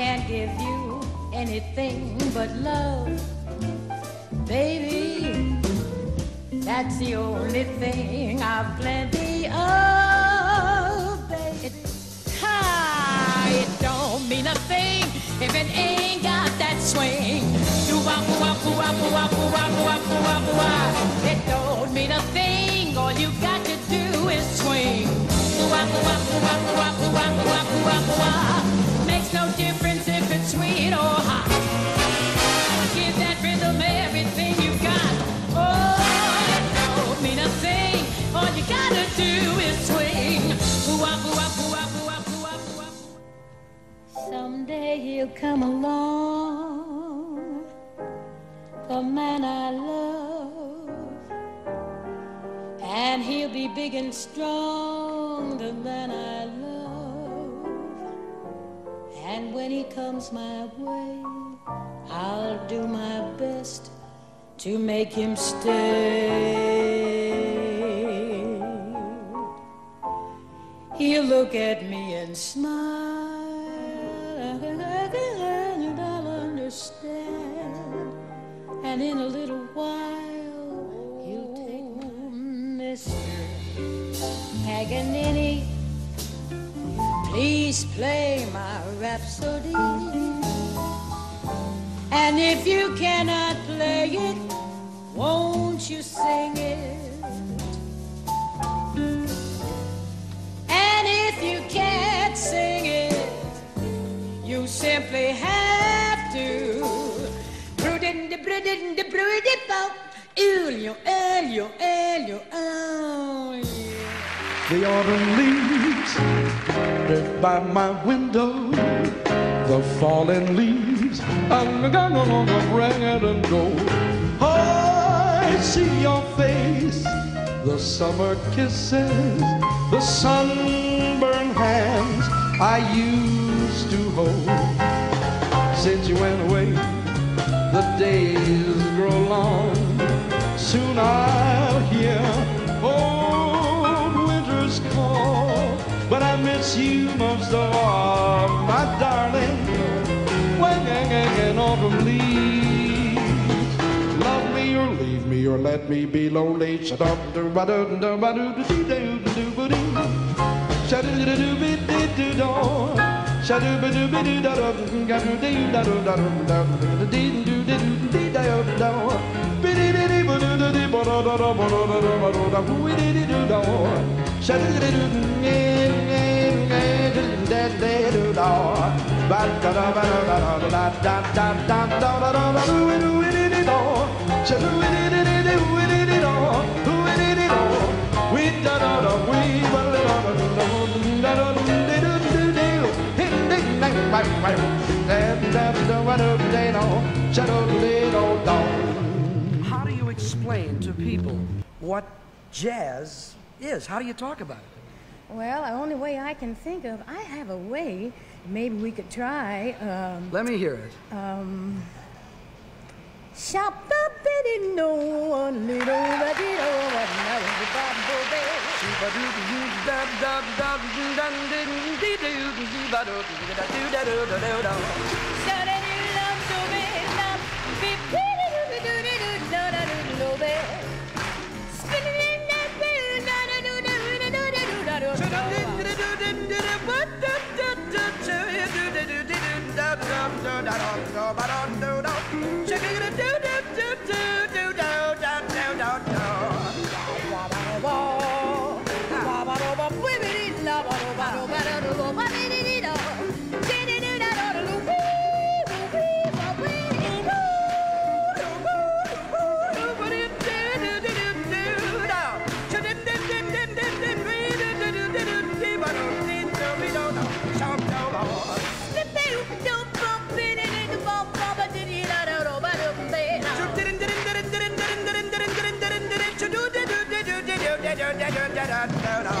can't give you anything but love, baby. That's the only thing I've plenty of, He'll come along, the man I love, and he'll be big and strong, the man I love. And when he comes my way, I'll do my best to make him stay. He'll look at me and smile, and I'll understand. And in a little while, you'll take Mr. Paganini. Please play my rhapsody. And if you cannot play it, won't you sing it? And if you can't sing simply have to. Elio, Elio, Elio, oh, yeah. The autumn leaves drift by my window. The fallen leaves are gonna red and gold. I see your face, the summer kisses, the sunburned hands I used to hold. You went away, the days grow long. Soon I'll hear old winter's call. But I miss you most of all, my darling. When autumn leaves, love me or leave me or let me be lonely. Shut up, Shall we little. How do you explain to people what jazz is? How do you talk about it? Well, the only way I can think of, I have a way. Maybe we could try. Um, Let me hear it. Um, Shop no one little that da da da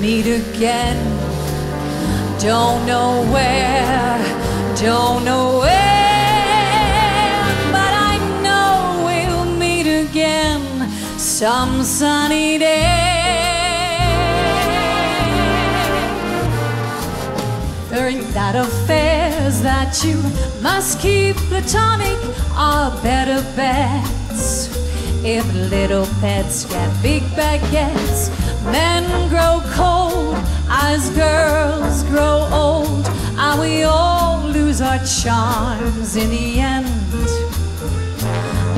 Meet again. Don't know where, don't know where, but I know we'll meet again some sunny day. Think that affairs that you must keep platonic are better bets. If little pets get big baguettes, men grow cold as girls grow old, and we all lose our charms in the end.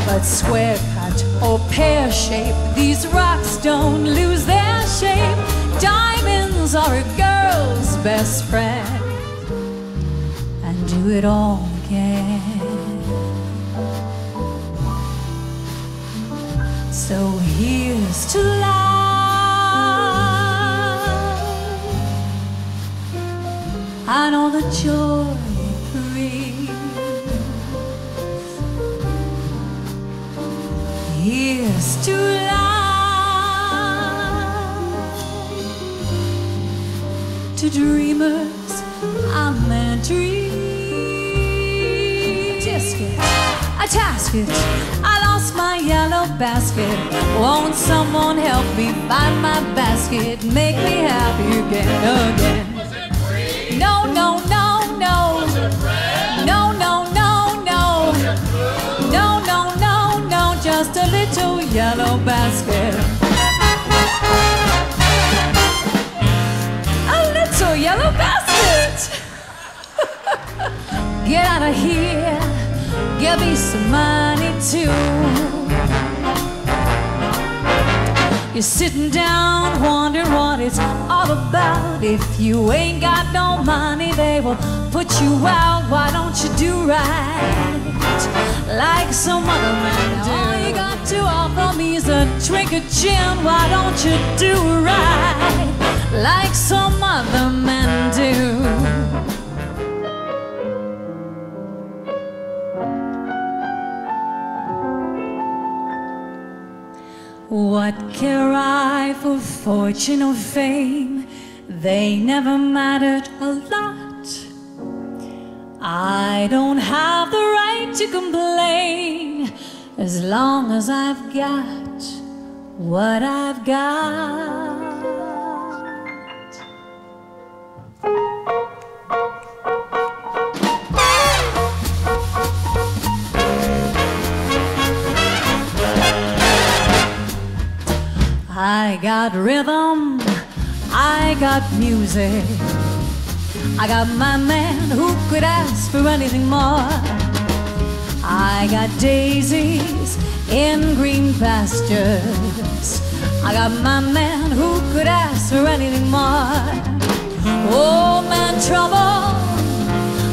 But square cut or pear shape, these rocks don't lose their shape. Diamonds are a girl's best friend, and do it all again. So here's to love joy brings. Here's to love, to dreamers and their dreams. Tisket, a tasket, I lost my yellow basket. Won't someone help me find my basket? Make me happy again, again. No, no. Basket. A little yellow basket. Get out of here, give me some money too. You're sitting down wondering what it's all about. If you ain't got no money, they will put you out. Why don't you do right like some other man do? All you got to offer me is a drink of gin. Why don't you do right I for fortune or fame? They never mattered a lot. I don't have the right to complain as long as I've got what I've got. I got rhythm, I got music. I got my man who could ask for anything more. I got daisies in green pastures. I got my man who could ask for anything more. Oh man, trouble,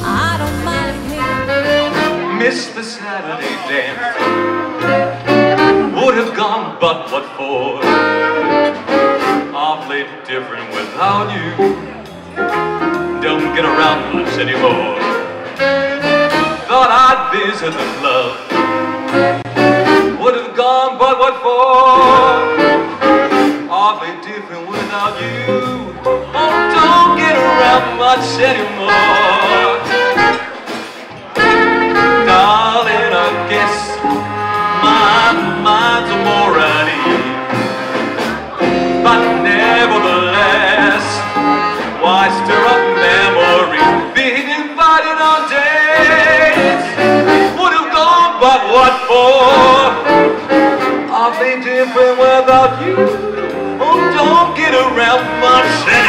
I don't mind him. Miss the Saturday dance. Would have gone, but what for? Without you. Don't get around much anymore. Thought I'd visit the club. Would have gone, but what for? Awfully different without you. Oh, don't get around much anymore. Why stir up memories? Being invited on dates would have gone, but what for? I'll be different without you. Oh, don't get around much.